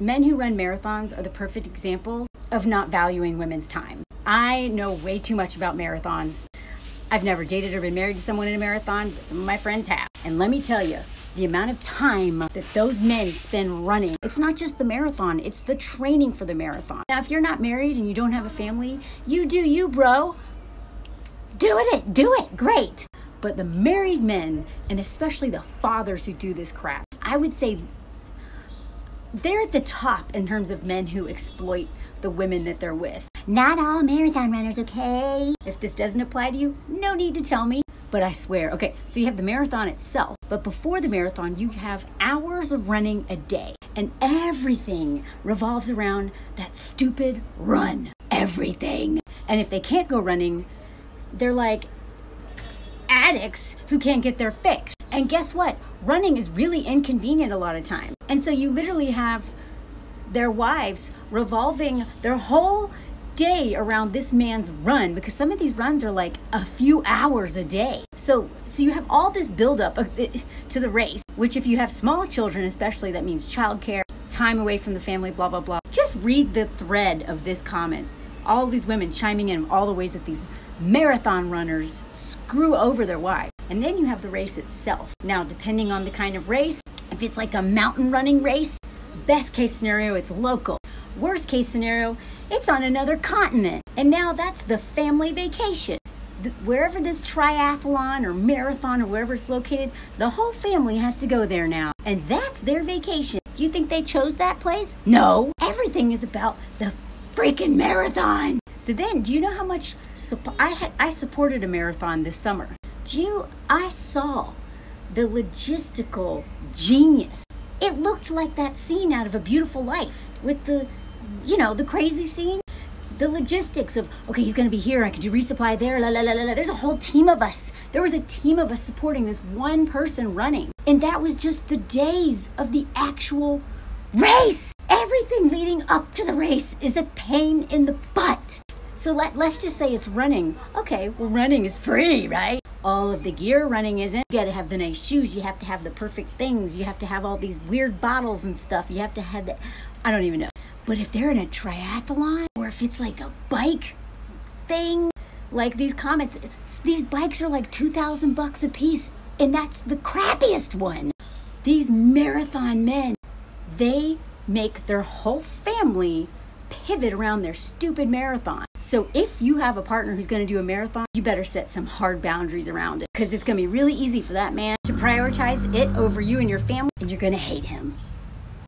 Men who run marathons are the perfect example of not valuing women's time. I know way too much about marathons. I've never dated or been married to someone in a marathon, but some of my friends have. And let me tell you, the amount of time that those men spend running, it's not just the marathon, it's the training for the marathon. Now, if you're not married and you don't have a family, you do you, bro. Do it, do it, great. But the married men, and especially the fathers who do this crap, I would say they're at the top in terms of men who exploit the women that they're with. Not all marathon runners, okay? If this doesn't apply to you, no need to tell me. But I swear, okay, so you have the marathon itself, but before the marathon, you have hours of running a day, and everything revolves around that stupid run. Everything. And if they can't go running, they're like addicts who can't get their fix. And guess what? Running is really inconvenient a lot of times. And so you literally have their wives revolving their whole day around this man's run because some of these runs are like a few hours a day. So so you have all this buildup to the race, which if you have small children especially that means childcare, time away from the family, blah blah blah. Just read the thread of this comment. All these women chiming in all the ways that these marathon runners screw over their wives. And then you have the race itself. Now, depending on the kind of race, if it's like a mountain running race, best case scenario, it's local. Worst case scenario, it's on another continent. And now that's the family vacation. The, wherever this triathlon or marathon or wherever it's located, the whole family has to go there now. And that's their vacation. Do you think they chose that place? No. Everything is about the freaking marathon. So then, do you know how much I had? I supported a marathon this summer. Do you? I saw the logistical genius. It looked like that scene out of A Beautiful Life with the, you know, the crazy scene. The logistics of okay, he's gonna be here. I can do resupply there. La la la la la. There's a whole team of us. There was a team of us supporting this one person running, and that was just the days of the actual race. Everything leading up to the race is a pain in the butt. So let, let's just say it's running. Okay, well, running is free, right? All of the gear running isn't. You gotta have the nice shoes. You have to have the perfect things. You have to have all these weird bottles and stuff. You have to have the, I don't even know. But if they're in a triathlon or if it's like a bike thing, like these comments, these bikes are like 2,000 bucks a piece. And that's the crappiest one. These marathon men, they make their whole family pivot around their stupid marathon. So if you have a partner who's going to do a marathon, you better set some hard boundaries around it because it's going to be really easy for that man to prioritize it over you and your family, and you're going to hate him.